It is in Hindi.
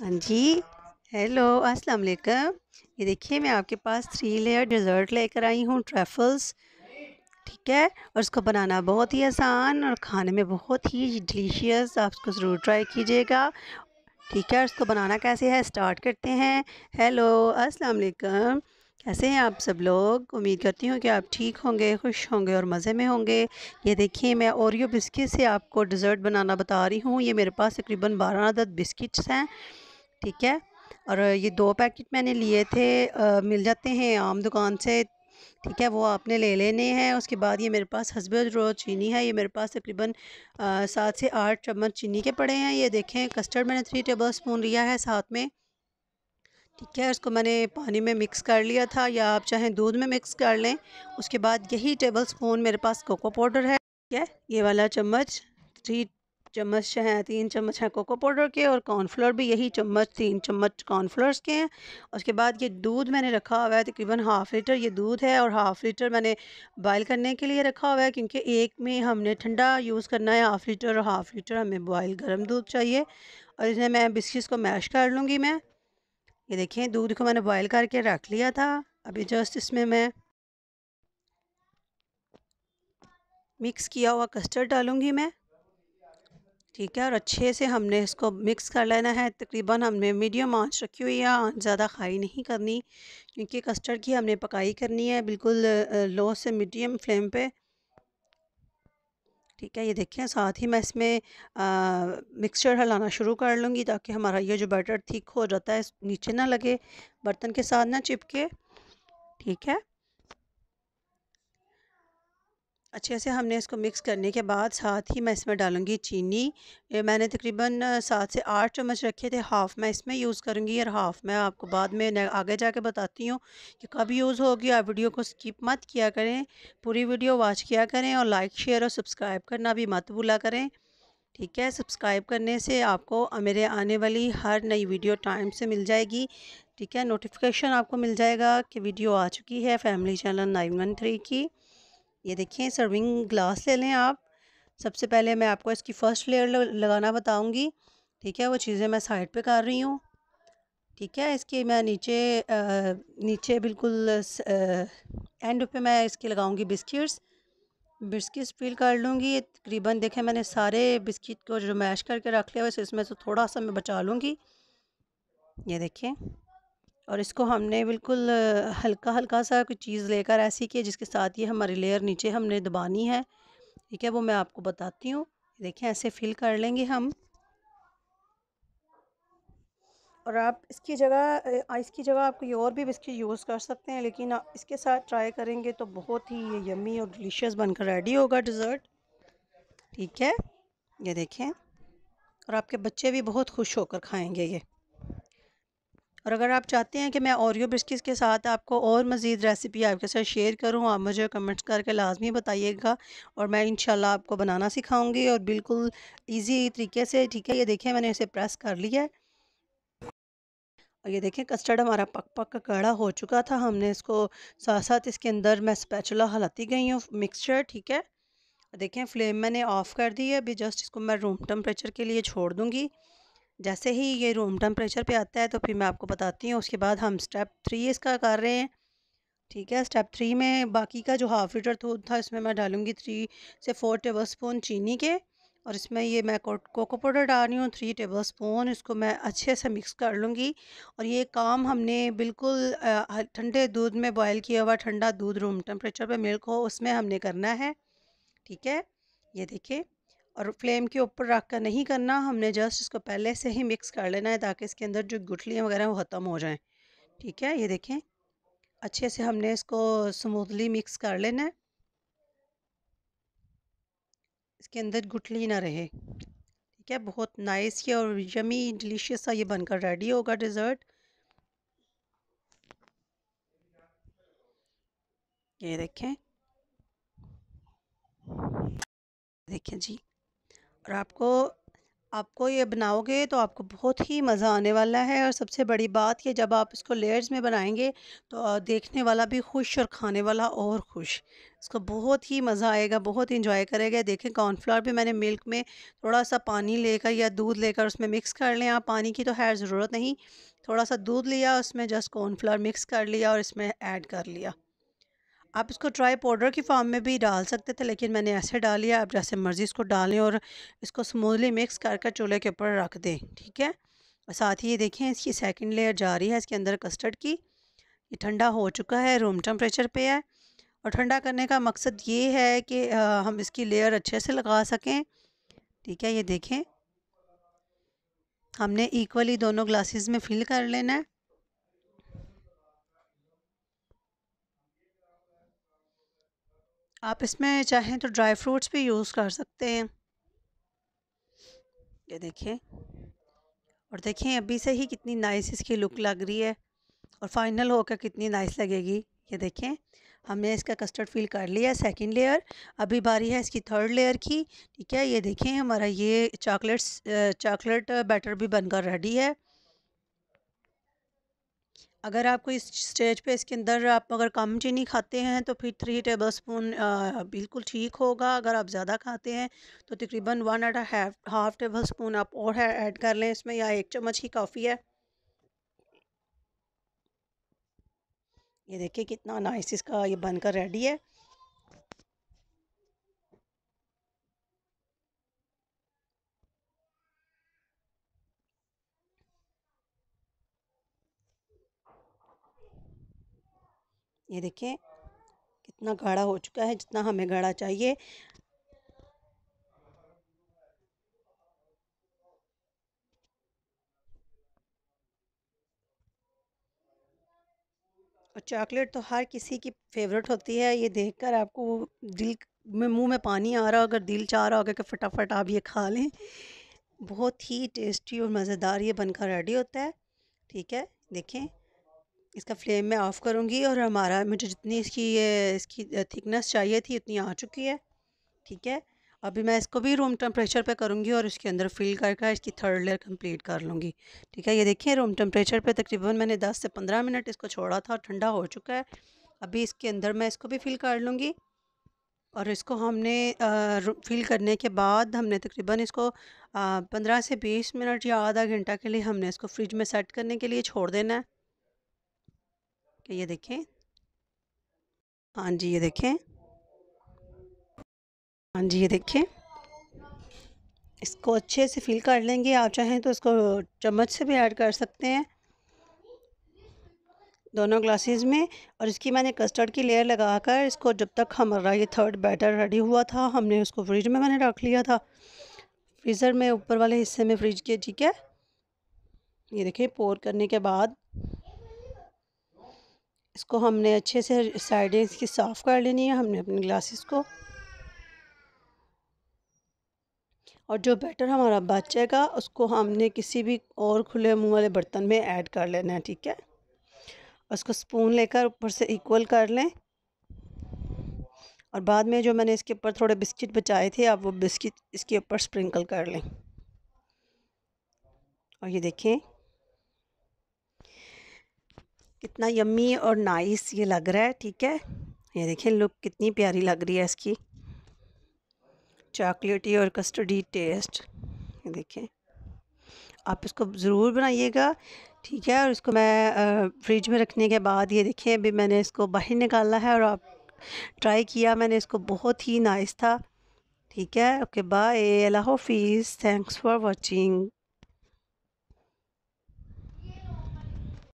हाँ जी। हेलो अस्सलाम वालेकुम। ये देखिए, मैं आपके पास थ्री लेयर डिज़र्ट लेकर आई हूँ ट्रैफल्स ठीक है? और इसको बनाना बहुत ही आसान और खाने में बहुत ही डिलीशियस आप उसको ज़रूर ट्राई कीजिएगा। ठीक है उसको बनाना कैसे है? स्टार्ट करते हैं। हेलो अस्सलाम वालेकुम। कैसे हैं आप सब लोग? उम्मीद करती हूँ कि आप ठीक होंगे, खुश होंगे और मज़े में होंगे। ये देखिए, मैं ओरियो बिस्किट से आपको डिज़र्ट बनाना बता रही हूँ। ये मेरे पास तकरीबन बारह अदद बिस्किट्स हैं। ठीक है? और ये दो पैकेट मैंने लिए थे आ, मिल जाते हैं आम दुकान से। ठीक है वो आपने ले लेने हैं। उसके बाद ये मेरे पास हसबत रो चीनी है। ये मेरे पास तकरीबन सात से आठ चम्मच चीनी के पड़े हैं। ये देखें कस्टर्ड मैंने थ्री टेबल स्पून लिया है साथ में। ठीक है उसको मैंने पानी में मिक्स कर लिया था। या आप चाहें दूध में मिक्स कर लें। उसके बाद यही टेबल स्पून मेरे पास कोको पाउडर है। ठीक है ये वाला चम्मच थ्री चम्मच हैं, तीन चम्मच हैं कोको पाउडर के और कॉर्नफ्लोर भी यही चम्मच, तीन चम्मच कॉर्नफ्लोर्स के हैं। उसके बाद ये दूध मैंने रखा हुआ है, तकरीबन हाफ़ लीटर ये दूध है और हाफ़ लीटर मैंने बॉयल करने के लिए रखा हुआ है क्योंकि एक में हमने ठंडा यूज़ करना है हाफ़ लीटर और हाफ़ लीटर हमें बॉयल गर्म दूध चाहिए और इसमें मैं बिस्किट्स को मैश कर लूँगी मैं। ये देखें दूध को मैंने बॉयल करके रख लिया था। अभी जस्ट इसमें मैं मिक्स किया हुआ कस्टर्ड डालूँगी मैं। ठीक है, और अच्छे से हमने इसको मिक्स कर लेना है। तकरीबन हमने मीडियम आँच रखी हुई है, आँच ज़्यादा खाई नहीं करनी, क्योंकि कस्टर्ड की हमने पकाई करनी है बिल्कुल लो से मीडियम फ्लेम पे। ठीक है, ये देखें, साथ ही मैं इसमें मिक्सचर हलाना शुरू कर लूँगी ताकि हमारा ये जो बैटर ठीक हो जाता है, नीचे ना लगे, बर्तन के साथ ना चिपके। ठीक है? अच्छे से हमने इसको मिक्स करने के बाद साथ ही मैं इसमें डालूँगी चीनी। ये मैंने तकरीबन सात से आठ चम्मच रखे थे, हाफ़ मैं इसमें यूज़ करूँगी और हाफ़ मैं आपको बाद में आगे जाके बताती हूँ कि कब यूज़ होगी। आप वीडियो को स्किप मत किया करें, पूरी वीडियो वॉच किया करें और लाइक, शेयर और सब्सक्राइब करना भी मत भूला करें। ठीक है, सब्सक्राइब करने से आपको मेरे आने वाली हर नई वीडियो टाइम से मिल जाएगी। ठीक है, नोटिफिकेशन आपको मिल जाएगा कि वीडियो आ चुकी है family channel nine one three की। ये देखिए सर्विंग ग्लास ले लें आप। सबसे पहले मैं आपको इसकी फ़र्स्ट लेयर लगाना बताऊँगी। ठीक है वो चीज़ें मैं साइड पे कर रही हूँ। ठीक है इसके मैं नीचे आ, नीचे बिल्कुल आ, एंड पे मैं इसके लगाऊँगी बिस्किट्स बिस्किट्स फिल कर लूँगी। तकरीबन देखें मैंने सारे बिस्किट को जो मैश करके रख लिया वैसे इसमें से थोड़ा सा मैं बचा लूँगी। ये देखें और इसको हमने बिल्कुल, हल्का हल्का सा कुछ चीज़ लेकर ऐसी की जिसके साथ ये हमारी लेयर नीचे हमने दबानी है। ठीक है, वो मैं आपको बताती हूँ। देखें ऐसे फिल कर लेंगे हम। और आप इसकी जगह इसकी जगह आप कोई और भी बिस्किट यूज़ कर सकते हैं, लेकिन आप इसके साथ ट्राई करेंगे तो बहुत ही ये यमी और डिलीशियस बनकर रेडी होगा डिज़र्ट। ठीक है? ये देखें। और आपके बच्चे भी बहुत खुश होकर खाएँगे ये। और अगर आप चाहते हैं कि मैं ओरियो बिस्किट के साथ आपको और मज़ीद रेसिपी आपके साथ शेयर करूँ, आप मुझे कमेंट्स करके लाजमी बताइएगा और मैं इंशाल्लाह आपको बनाना सिखाऊँगी और बिल्कुल इजी तरीके से, ठीक है? ये देखें मैंने इसे प्रेस कर लिया है। और ये देखें कस्टर्ड हमारा पक पक का कड़ा हो चुका था। हमने इसको साथ साथ इसके अंदर मैं स्पैचुला हलाती गई हूँ, मिक्सचर, ठीक है? देखें फ्लेम मैंने ऑफ़ कर दी है। अभी जस्ट इसको मैं रूम टेम्परेचर के लिए छोड़ दूँगी। जैसे ही ये रूम टेम्परेचर पे आता है तो फिर मैं आपको बताती हूँ, उसके बाद हम स्टेप थ्री इसका कर रहे हैं। ठीक है स्टेप थ्री में बाकी का जो हाफ़ लीटर दूध था, इसमें मैं डालूँगी थ्री से फोर टेबल स्पून चीनी के और इसमें ये मैं कोको पाउडर डाल रही हूँ थ्री टेबल स्पून इसको मैं अच्छे से मिक्स कर लूँगी। और ये काम हमने बिल्कुल ठंडे दूध में बॉयल किया हुआ ठंडा दूध रूम टेम्परेचर पे मिल्क हो, उसमें हमने करना है। ठीक है? ये देखिए। और फ्लेम के ऊपर रख कर नहीं करना, हमने जस्ट इसको पहले से ही मिक्स कर लेना है ताकि इसके अंदर जो गुठलियाँ वगैरह वो ख़त्म हो जाएँ। ठीक है? ये देखें, अच्छे से हमने इसको स्मूथली मिक्स कर लेना है। इसके अंदर गुठली ना रहे। ठीक है? बहुत नाइस ये और यमी डिलीशियस सा ये बनकर रेडी होगा डिज़र्ट। ये देखें। देखें जी। और आपको आपको ये बनाओगे तो आपको बहुत ही मज़ा आने वाला है और सबसे बड़ी बात ये जब आप इसको लेयर्स में बनाएँगे तो देखने वाला भी खुश और खाने वाला और खुश। इसको बहुत ही मज़ा आएगा, बहुत इंजॉय करेगा। देखें कॉर्नफ्लावर भी मैंने मिल्क में थोड़ा सा पानी लेकर या दूध लेकर उसमें मिक्स कर लें आप पानी की तो खैर ज़रूरत नहीं थोड़ा सा दूध लिया, उसमें जस्ट कॉर्नफ्लावर मिक्स कर लिया और इसमें ऐड कर लिया। आप इसको ड्राई पाउडर की फॉर्म में भी डाल सकते थे, लेकिन मैंने ऐसे डाल लिया, आप जैसे मर्ज़ी इसको डालें और इसको स्मूथली मिक्स कर कर चूल्हे के ऊपर रख दें, ठीक है? और साथ ही ये देखें, इसकी सेकंड लेयर जा रही है, इसके अंदर कस्टर्ड की। ये ठंडा हो चुका है रूम टेम्परेचर पे है। और ठंडा करने का मकसद ये है कि हम इसकी लेयर अच्छे से लगा सकें, ठीक है? ये देखें। हमने इक्वली दोनों ग्लासेस में फिल कर लेना है। आप इसमें चाहें तो ड्राई फ्रूट्स भी यूज़ कर सकते हैं। ये देखें और देखें अभी से ही कितनी नाइस इसकी लुक लग रही है, और फाइनल होकर कितनी नाइस लगेगी। ये देखें, हमने इसका कस्टर्ड फिल कर लिया सेकंड लेयर अभी बारी है इसकी थर्ड लेयर की। ठीक है, ये देखें हमारा ये चॉकलेट्स चॉकलेट बैटर भी बनकर रेडी है। अगर आपको इस स्टेज पे इसके अंदर आप अगर कम चीनी खाते हैं तो फिर थ्री टेबल स्पून बिल्कुल ठीक होगा। अगर आप ज़्यादा खाते हैं तो तकरीबन one and half half tablespoon आप और ऐड कर लें इसमें, या एक चम्मच ही काफ़ी है। ये देखिए कितना नाइस इसका ये बनकर रेडी है। ये देखें कितना गाढ़ा हो चुका है, जितना हमें गाढ़ा चाहिए। और चॉकलेट तो हर किसी की फेवरेट होती है, ये देखकर आपको दिल में, मुँह में पानी आ रहा हो अगर दिल चाह रहा होगा कि फटाफट आप ये खा लें। बहुत ही टेस्टी और मज़ेदार ये बनकर रेडी होता है, ठीक है? देखें। इसका फ्लेम मैं ऑफ़ करूँगी और हमारा, मुझे जितनी इसकी ये, इसकी थिकनेस चाहिए थी उतनी आ चुकी है, ठीक है? अभी मैं इसको भी रूम टेम्परेचर पे करूँगी और इसके अंदर फिल कर करके इसकी थर्ड लेयर कंप्लीट कर लूँगी, ठीक है? ये देखिए रूम टेम्परेचर पे तकरीबन मैंने 10 से 15 मिनट इसको छोड़ा था ठंडा हो चुका है, अभी इसके अंदर मैं इसको भी फिल कर लूँगी और इसको हमने फिल करने के बाद हमने तकरीबन इसको पंद्रह से बीस मिनट या आधा घंटा के लिए हमने इसको फ्रिज में सेट करने के लिए छोड़ देना है। कि ये देखें। हाँ जी, ये देखें। हाँ जी, ये देखें। इसको अच्छे से फिल कर लेंगे, आप चाहें तो इसको चम्मच से भी ऐड कर सकते हैं। दोनों ग्लासेस में। और इसकी मैंने कस्टर्ड की लेयर लगाकर इसको जब तक हमारा ये थर्ड बैटर रेडी हुआ था, हमने उसको फ्रिज में मैंने रख लिया था। फ्रीज़र में ऊपर वाले हिस्से में फ्रिज के, ठीक है? ये देखिए पोर करने के बाद इसको हमने अच्छे से साइडें इसकी साफ़ कर लेनी है, हमने अपने ग्लासेस को। और जो बैटर हमारा बचेगा उसको हमने किसी भी और खुले मुँह वाले बर्तन में ऐड कर लेना है, ठीक है? उसको स्पून लेकर ऊपर से इक्वल कर लें। और बाद में जो मैंने इसके ऊपर थोड़े बिस्किट बचाए थे, आप वो बिस्किट इसके ऊपर स्प्रिंकल कर लें। और ये देखें कितना यम्मी और नाइस ये लग रहा है, ठीक है? ये देखें लुक कितनी प्यारी लग रही है इसकी। चॉकलेटी और कस्टर्डी टेस्ट ये देखें आप इसको ज़रूर बनाइएगा, ठीक है? और इसको मैं फ्रिज में रखने के बाद, ये देखें अभी मैंने इसको बाहर निकाला है और आप ट्राई किया मैंने इसको, बहुत ही नाइस था, ठीक है? ओके बाय अल्लाह हाफिज़। Thanks for watching